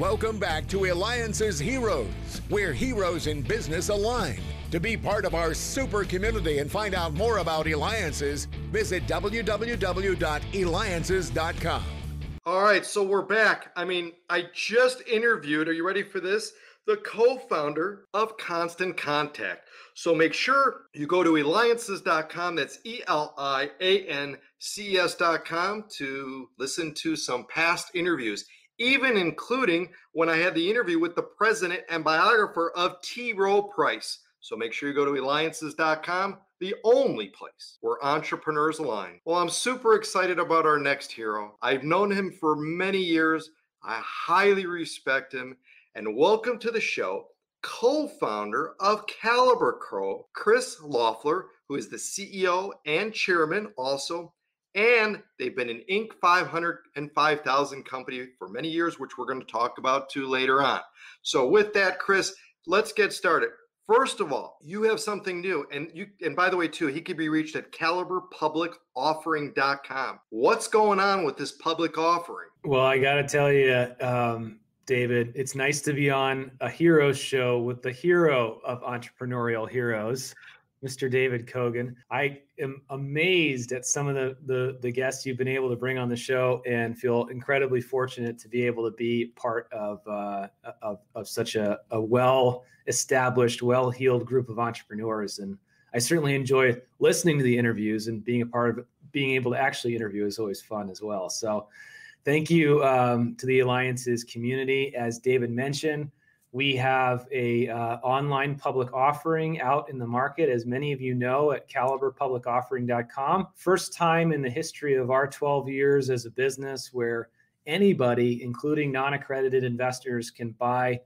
Welcome back to Eliances Heroes, where heroes in business align. To be part of our super community and find out more about Eliances, visit www.eliances.com. All right, so we're back. I mean, I just interviewed, are you ready for this? The co founder of Constant Contact. So make sure you go to eliances.com. That's E L I A N C S.com to listen to some past interviews, even including when I had the interview with the president and biographer of T. Rowe Price. So make sure you go to eliances.com, the only place where entrepreneurs align. Well, I'm super excited about our next hero. I've known him for many years. I highly respect him. And welcome to the show, co founder of Caliber Crow, Chris Loeffler, who is the CEO and chairman also. And they've been an Inc. 500 and 5,000 company for many years, which we're going to talk about too later on. So, with that, Chris, let's get started. First of all, you have something new. And you and by the way, too, he could be reached at caliberpublicoffering.com. What's going on with this public offering? Well, I gotta tell you, um, David, it's nice to be on a hero show with the hero of entrepreneurial heroes. Mr. David Cogan. I am amazed at some of the, the, the guests you've been able to bring on the show, and feel incredibly fortunate to be able to be part of uh, of, of such a, a well established, well heeled group of entrepreneurs. And I certainly enjoy listening to the interviews and being a part of. Being able to actually interview is always fun as well. So, thank you um, to the Eliances community. As David mentioned we have a uh, online public offering out in the market, as many of you know, at caliberpublicoffering.com. First time in the history of our 12 years as a business where anybody, including non-accredited investors, can buy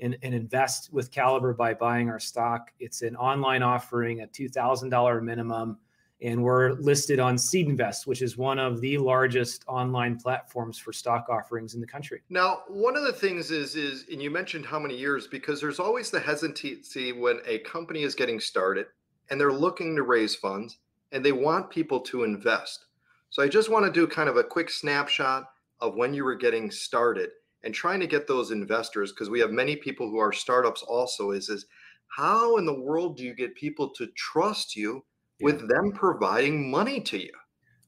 and, and invest with Caliber by buying our stock. It's an online offering, a $2,000 minimum and we're listed on SeedInvest, which is one of the largest online platforms for stock offerings in the country. Now, one of the things is is and you mentioned how many years because there's always the hesitancy when a company is getting started and they're looking to raise funds and they want people to invest. So I just want to do kind of a quick snapshot of when you were getting started and trying to get those investors because we have many people who are startups also is is how in the world do you get people to trust you with them providing money to you.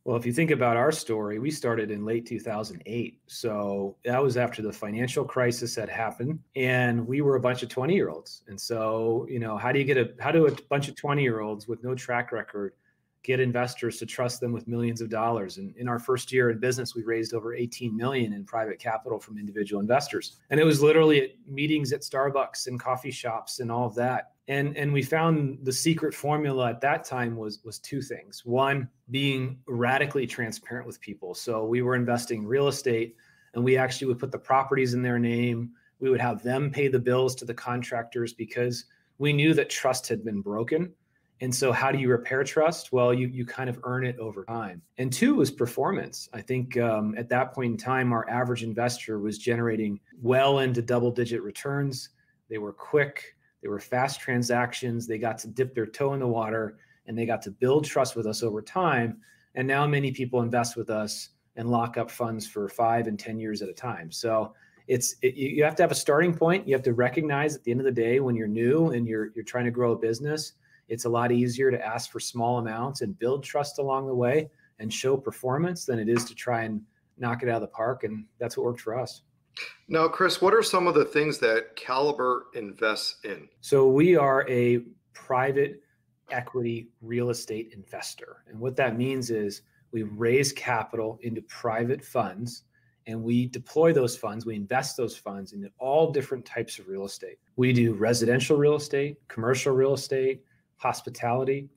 Well, if you think about our story, we started in late 2008. So that was after the financial crisis had happened and we were a bunch of 20 year olds. And so, you know, how do you get a how do a bunch of 20 year olds with no track record get investors to trust them with millions of dollars. And in our first year in business, we raised over 18 million in private capital from individual investors. And it was literally at meetings at Starbucks and coffee shops and all of that. And, and we found the secret formula at that time was was two things. One, being radically transparent with people. So we were investing real estate and we actually would put the properties in their name. We would have them pay the bills to the contractors because we knew that trust had been broken and so, how do you repair trust? Well, you you kind of earn it over time. And two was performance. I think um, at that point in time, our average investor was generating well into double digit returns. They were quick. They were fast transactions. They got to dip their toe in the water, and they got to build trust with us over time. And now many people invest with us and lock up funds for five and ten years at a time. So it's it, you have to have a starting point. You have to recognize at the end of the day when you're new and you're you're trying to grow a business it's a lot easier to ask for small amounts and build trust along the way and show performance than it is to try and knock it out of the park. And that's what worked for us. Now, Chris, what are some of the things that Caliber invests in? So, we are a private equity real estate investor. And what that means is we raise capital into private funds and we deploy those funds, we invest those funds into all different types of real estate. We do residential real estate, commercial real estate, hospitality.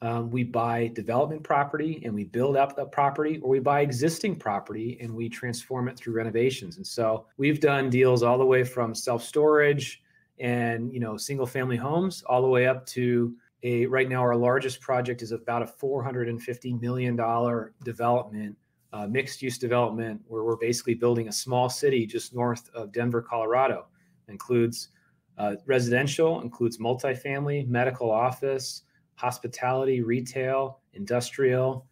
Um, we buy development property and we build up the property, or we buy existing property and we transform it through renovations. And so we've done deals all the way from self storage and you know single family homes, all the way up to a right now our largest project is about a 450 million dollar development, uh, mixed use development, where we're basically building a small city just north of Denver, Colorado. It includes uh, residential includes multifamily, medical office, hospitality, retail, industrial.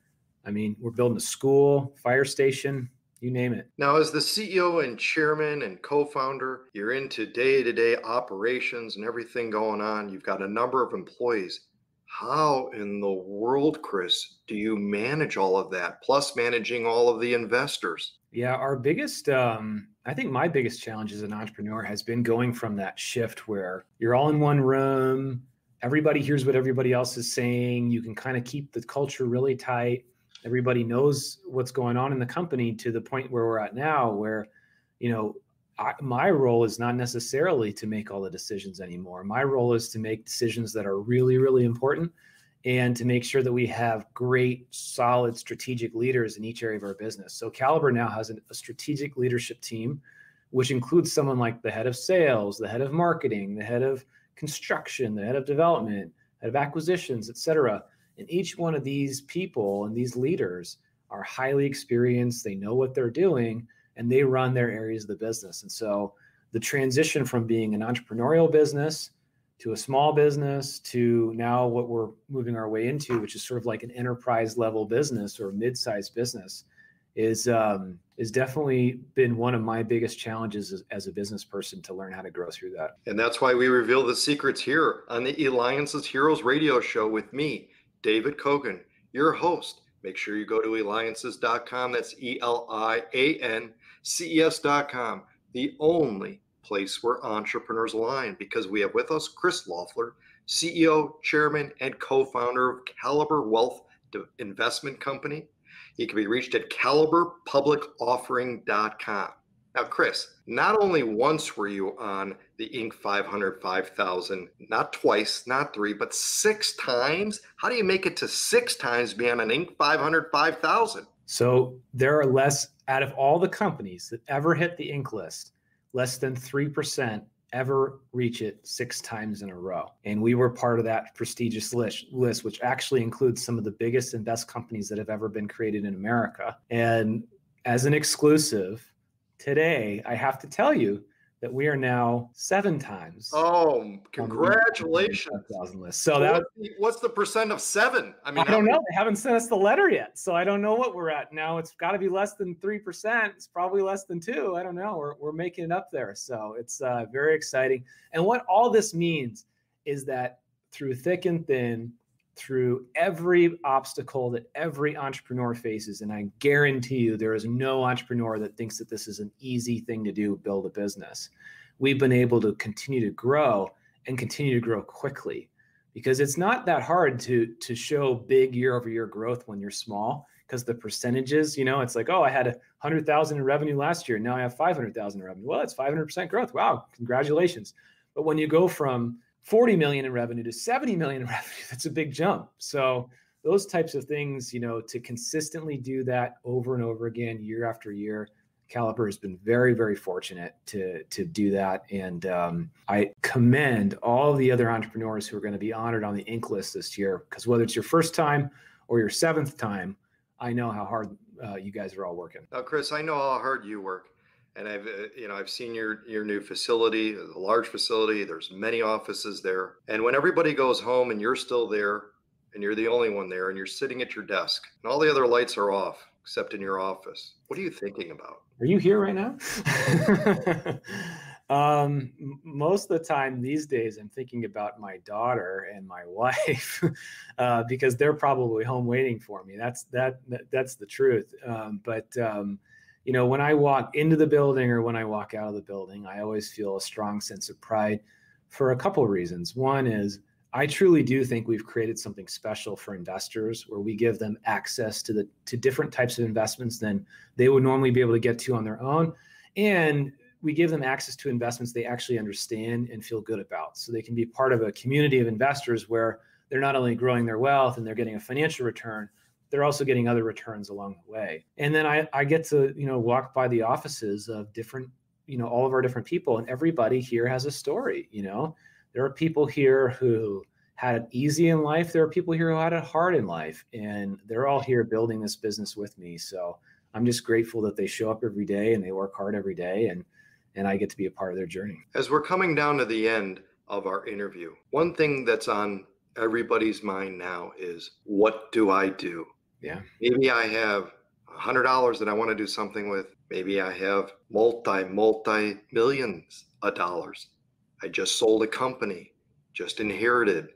I mean, we're building a school, fire station, you name it. Now, as the CEO and chairman and co founder, you're into day to day operations and everything going on. You've got a number of employees. How in the world, Chris, do you manage all of that, plus managing all of the investors? Yeah, our biggest, um, I think my biggest challenge as an entrepreneur has been going from that shift where you're all in one room, everybody hears what everybody else is saying, you can kind of keep the culture really tight everybody knows what's going on in the company to the point where we're at now where you know I, my role is not necessarily to make all the decisions anymore. My role is to make decisions that are really really important and to make sure that we have great solid strategic leaders in each area of our business. So caliber now has a strategic leadership team which includes someone like the head of sales the head of marketing the head of construction the head of development head of acquisitions et cetera. And each one of these people and these leaders are highly experienced, they know what they're doing, and they run their areas of the business. And so the transition from being an entrepreneurial business to a small business to now what we're moving our way into, which is sort of like an enterprise level business or mid-sized business, is um, is definitely been one of my biggest challenges as, as, a business person to learn how to grow through that. And that's why we reveal the secrets here on the Eliances Heroes Radio Show with me, David Cogan, your host. Make sure you go to eliances.com. That's E L I A N C E S.com, the only place where entrepreneurs align because we have with us Chris Loeffler, CEO, chairman, and co founder of Caliber Wealth Investment Company. He can be reached at caliberpublicoffering.com. Now, Chris, not only once were you on the Inc. 500 5000, not twice, not three, but six times. How do you make it to six times being on Inc. 500 5000? So there are less, out of all the companies that ever hit the Inc. list, less than 3% ever reach it six times in a row. And we were part of that prestigious list, list, which actually includes some of the biggest and best companies that have ever been created in America. And as an exclusive, today, I have to tell you that we are now seven times. Oh, congratulations! List. So, that what's the, what's the percent of seven? I mean, I don't know. They haven't sent us the letter yet, so I don't know what we're at now. It's got to be less than three percent. It's probably less than two. I don't know. We're we're making it up there, so it's uh, very exciting. And what all this means is that through thick and thin, through every obstacle that every entrepreneur faces. And I guarantee you, there is no entrepreneur that thinks that this is an easy thing to do, build a business. We've been able to continue to grow and continue to grow quickly because it's not that hard to to show big year over year growth when you're small because the percentages you know it's like oh i had a hundred thousand in revenue last year now i have 500000 in revenue well it's 500% growth wow congratulations but when you go from 40 million in revenue to 70 million in revenue. That's a big jump. So those types of things you know to consistently do that over and over again year after year caliber has been very very fortunate to to do that. And um, i commend all the other entrepreneurs who are going to be honored on the inc list this year because whether it's your first time or your seventh time i know how hard uh, you guys are all working. Now chris i know how hard you work and I've uh, you know I've seen your your new facility, a large facility. There's many offices there, and when everybody goes home and you're still there, and you're the only one there, and you're sitting at your desk, and all the other lights are off except in your office, what are you thinking about? Are you here right now? um, most of the time these days, I'm thinking about my daughter and my wife uh, because they're probably home waiting for me. That's that, that that's the truth. Um, but um, you know, when I walk into the building or when I walk out of the building, I always feel a strong sense of pride for a couple of reasons. One is I truly do think we've created something special for investors where we give them access to the to different types of investments than they would normally be able to get to on their own. And we give them access to investments they actually understand and feel good about. So they can be part of a community of investors where they're not only growing their wealth and they're getting a financial return, they're also getting other returns along the way. And then I, I get to, you know, walk by the offices of different, you know, all of our different people, and everybody here has a story. You know, there are people here who had it easy in life. There are people here who had it hard in life, and they're all here building this business with me. So I'm just grateful that they show up every day and they work hard every day, and and I get to be a part of their journey. As we're coming down to the end of our interview, one thing that's on everybody's mind now is what do I do? Yeah. Maybe I have hundred dollars that I want to do something with. Maybe I have multi, multi millions of dollars. I just sold a company, just inherited,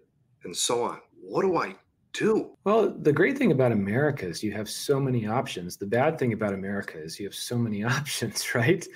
and so on. What do I do? Well, the great thing about America is you have so many options. The bad thing about America is you have so many options, right?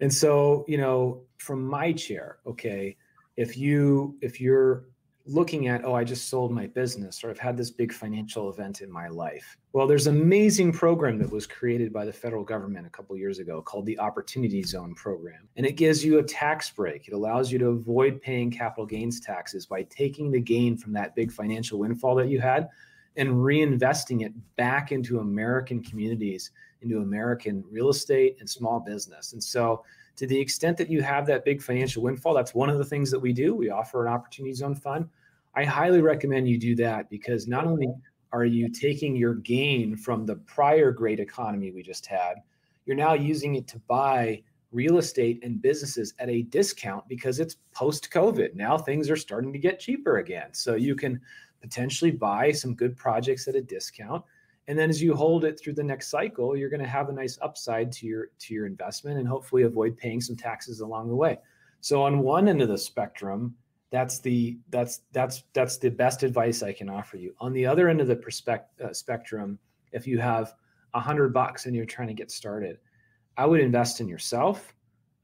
And so, you know, from my chair, okay, if you if you're looking at, oh, I just sold my business or I've had this big financial event in my life. Well, there's an amazing program that was created by the federal government a couple years ago called the Opportunity Zone Program. And it gives you a tax break. It allows you to avoid paying capital gains taxes by taking the gain from that big financial windfall that you had and reinvesting it back into American communities, into American real estate and small business. And so to the extent that you have that big financial windfall, that's one of the things that we do. We offer an opportunity zone fund. I highly recommend you do that because not only are you taking your gain from the prior great economy we just had, you're now using it to buy real estate and businesses at a discount because it's post COVID. Now things are starting to get cheaper again. So you can potentially buy some good projects at a discount and then as you hold it through the next cycle you're going to have a nice upside to your to your investment and hopefully avoid paying some taxes along the way so on one end of the spectrum that's the that's that's that's the best advice i can offer you on the other end of the perspective uh, spectrum if you have a hundred bucks and you're trying to get started i would invest in yourself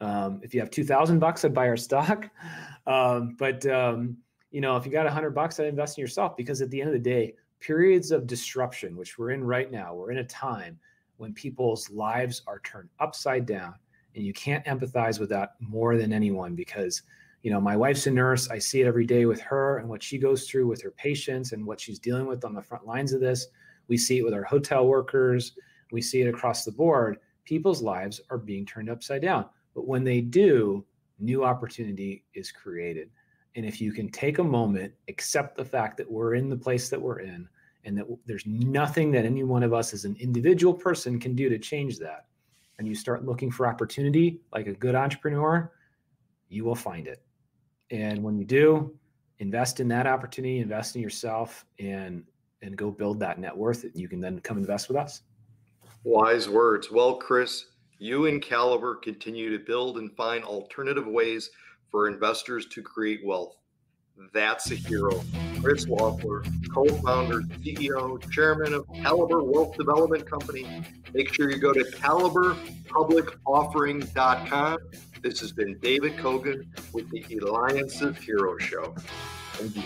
um, if you have 2000 bucks i'd buy our stock um, but um, you know if you got a hundred bucks i'd invest in yourself because at the end of the day periods of disruption, which we're in right now, we're in a time when people's lives are turned upside down. And you can't empathize with that more than anyone because, you know, my wife's a nurse. I see it every day with her and what she goes through with her patients and what she's dealing with on the front lines of this. We see it with our hotel workers. We see it across the board. People's lives are being turned upside down. But when they do, new opportunity is created. And if you can take a moment, accept the fact that we're in the place that we're in, and that there's nothing that any one of us as an individual person can do to change that, and you start looking for opportunity like a good entrepreneur, you will find it. And when you do, invest in that opportunity, invest in yourself, and and go build that net worth you can then come invest with us. Wise words. Well, Chris, you and Caliber continue to build and find alternative ways for investors to create wealth. That's a hero. Chris Wampler, co founder, CEO, chairman of Caliber Wealth Development Company. Make sure you go to caliberpublicoffering.com. This has been David Cogan with the Alliance of Heroes Show. Thank you.